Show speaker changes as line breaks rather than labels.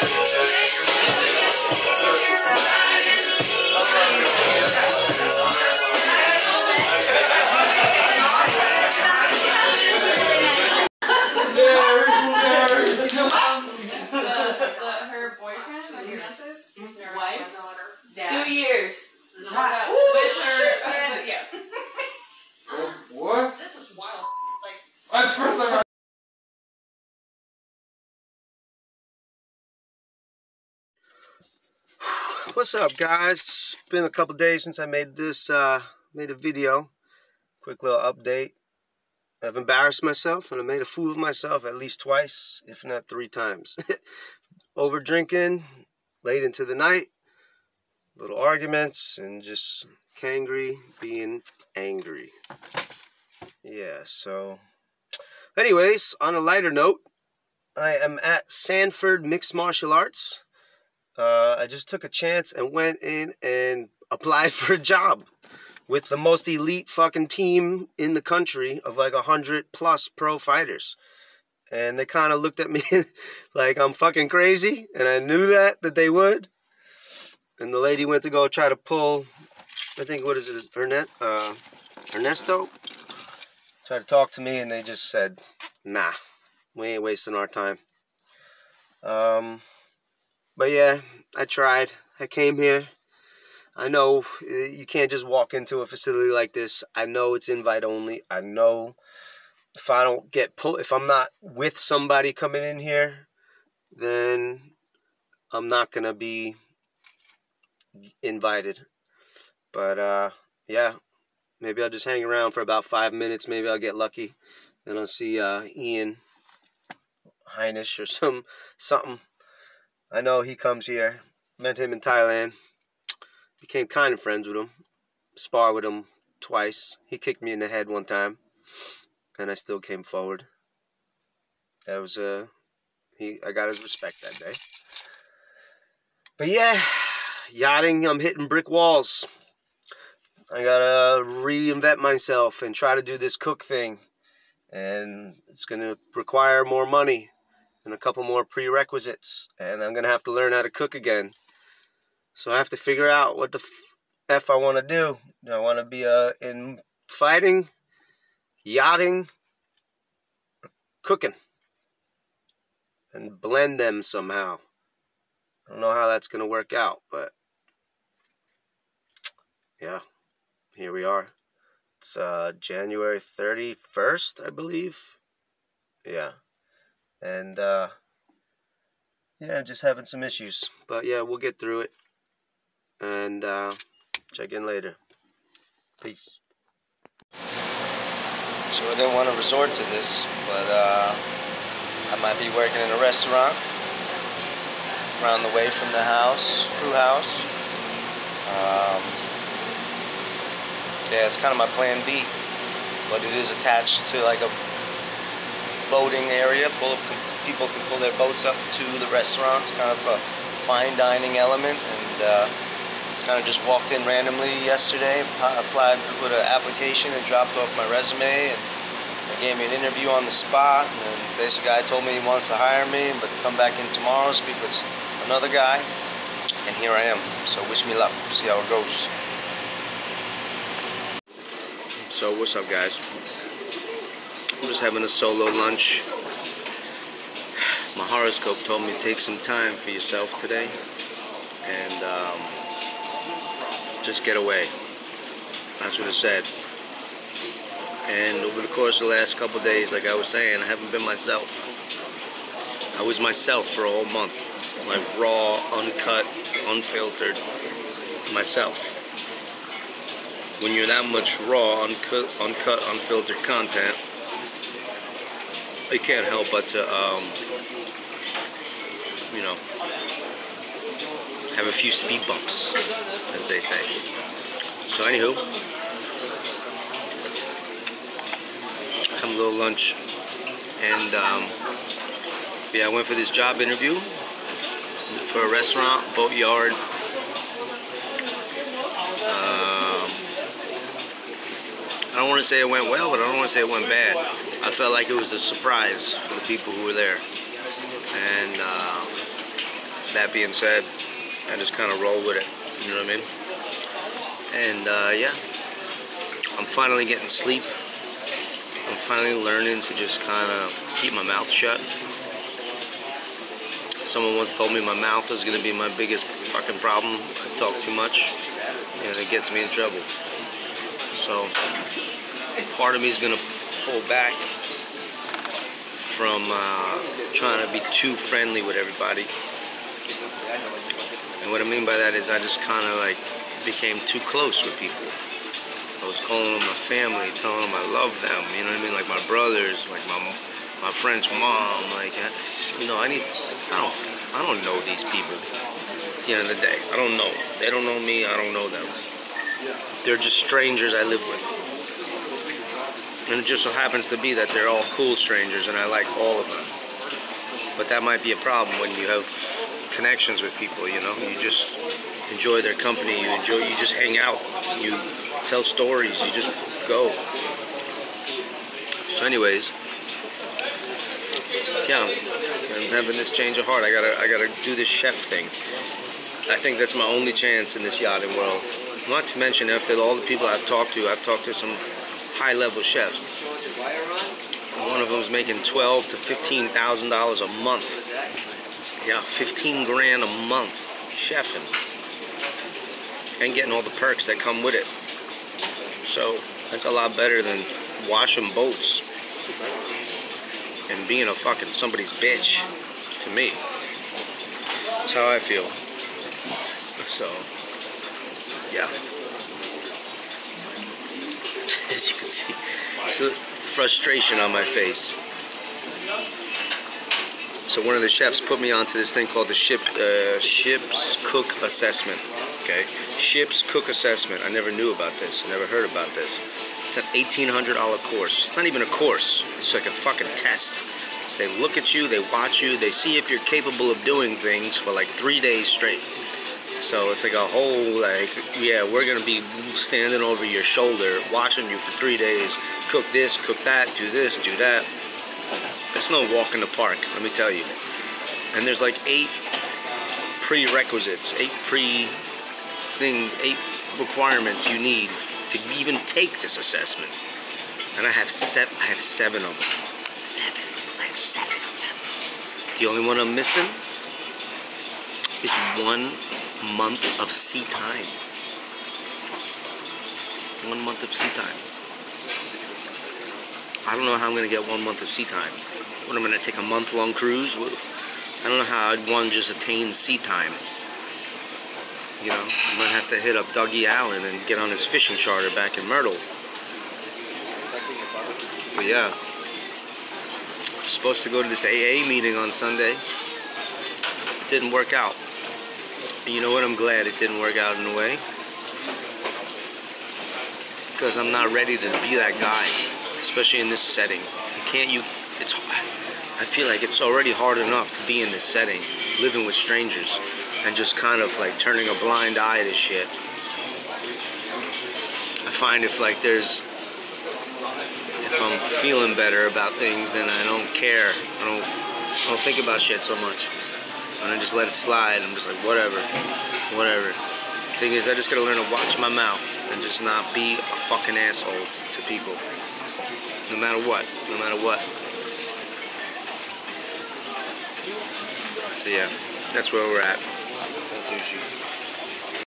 the, the, her boyfriend, like Vanessa's wife, dad.
Two years.
No, no, with her, uh, yeah.
What?
This is wild. Like,
That's the first time I
What's up, guys? It's been a couple days since I made this, uh, made a video. Quick little update. I've embarrassed myself and I made a fool of myself at least twice, if not three times. Over drinking, late into the night, little arguments, and just cangry being angry. Yeah, so. Anyways, on a lighter note, I am at Sanford Mixed Martial Arts. Uh, I just took a chance and went in and applied for a job with the most elite fucking team in the country of like a hundred plus pro fighters. And they kind of looked at me like I'm fucking crazy, and I knew that that they would. And the lady went to go try to pull, I think what is it, Ernet, uh, Ernesto, tried to talk to me, and they just said, "Nah, we ain't wasting our time." Um, but yeah, I tried. I came here. I know you can't just walk into a facility like this. I know it's invite only. I know if I don't get pulled, if I'm not with somebody coming in here, then I'm not gonna be invited. But uh, yeah, maybe I'll just hang around for about five minutes. Maybe I'll get lucky, and I'll see uh, Ian Heinisch or some something. I know he comes here. Met him in Thailand. Became kind of friends with him. Spar with him twice. He kicked me in the head one time, and I still came forward. That was uh, he. I got his respect that day. But yeah, yachting. I'm hitting brick walls. I gotta reinvent myself and try to do this cook thing, and it's gonna require more money and a couple more prerequisites, and I'm gonna have to learn how to cook again. So I have to figure out what the f, I want to do. Do I want to be uh, in fighting, yachting, cooking, and blend them somehow? I don't know how that's gonna work out, but yeah, here we are. It's uh, January 31st, I believe. Yeah and uh, yeah, just having some issues. But yeah, we'll get through it, and uh, check in later. Peace. So I didn't want to resort to this, but uh, I might be working in a restaurant around the way from the house, crew house. Um, yeah, it's kind of my plan B, but it is attached to like a boating area. Pull people can pull their boats up to the restaurant. It's kind of a fine dining element, and uh, kind of just walked in randomly yesterday. Applied with an application and dropped off my resume, and they gave me an interview on the spot. And basically, guy told me he wants to hire me, but come back in tomorrow, speak with another guy, and here I am. So wish me luck. See how it goes. So what's up, guys? I'm just having a solo lunch. My horoscope told me to take some time for yourself today and um, just get away. That's what it said. And over the course of the last couple days, like I was saying, I haven't been myself. I was myself for a whole month. Like raw, uncut, unfiltered myself. When you're that much raw, uncut, uncut unfiltered content, you can't help but to, um, you know, have a few speed bumps, as they say. So, anywho, come a little lunch, and um, yeah, I went for this job interview for a restaurant, boatyard. Um, I don't want to say it went well, but I don't want to say it went bad. I felt like it was a surprise for the people who were there. And uh, that being said, I just kind of roll with it. You know what I mean? And uh, yeah, I'm finally getting sleep. I'm finally learning to just kind of keep my mouth shut. Someone once told me my mouth is going to be my biggest fucking problem. I talk too much and it gets me in trouble. So part of me is going to pull back from uh, trying to be too friendly with everybody. And what I mean by that is I just kind of like became too close with people. I was calling them my family, telling them I love them. You know what I mean? Like my brothers, like my my friend's mom. Like you know, I need. I don't. I don't know these people. At the end of the day, I don't know. They don't know me. I don't know them. They're just strangers I live with. And it just so happens to be that they're all cool strangers, and I like all of them. But that might be a problem when you have connections with people. You know, you just enjoy their company. You enjoy. You just hang out. You tell stories. You just go. So, anyways, yeah, I'm having this change of heart. I gotta, I gotta do this chef thing. I think that's my only chance in this yachting world. Not to mention, after all the people I've talked to, I've talked to some high-level chefs. One of them's making twelve to fifteen thousand dollars a month. Yeah, fifteen grand a month chefing, and getting all the perks that come with it. So that's a lot better than washing boats and being a fucking somebody's bitch to me. That's how I feel. So, yeah. As you can see, it's frustration on my face. So one of the chefs put me onto this thing called the ship uh, ship's cook assessment. Okay, ship's cook assessment. I never knew about this. I never heard about this. It's an $1,800 course. It's not even a course. It's like a fucking test. They look at you, they watch you, they see if you're capable of doing things for like three days straight. So it's like a whole like, yeah, we're gonna be standing over your shoulder, watching you for three days. Cook this, cook that, do this, do that. It's no walk in the park, let me tell you. And there's like eight prerequisites, eight pre things, eight requirements you need to even take this assessment. And I have seven. I have seven of them. Seven. I have seven of them. The only one I'm missing is one month of sea time. One month of sea time. I don't know how I'm gonna get one month of sea time. What I'm gonna take a month long cruise? I don't know how I'd one just attain sea time. You know, I might have to hit up Dougie Allen and get on his fishing charter back in Myrtle. But yeah, I'm supposed to go to this AA meeting on Sunday. It didn't work out. And you know what? I'm glad it didn't work out in a way. Because I'm not ready to be that guy, especially in this setting. You can't you? It's. I feel like it's already hard enough to be in this setting, living with strangers and just kind of like turning a blind eye to shit. I find if like there's if I'm feeling better about things then I don't care. I don't I don't think about shit so much. And I just let it slide. I'm just like whatever. Whatever. Thing is I just gotta learn to watch my mouth and just not be a fucking asshole to people. No matter what. No matter what. So yeah, that's where we're at.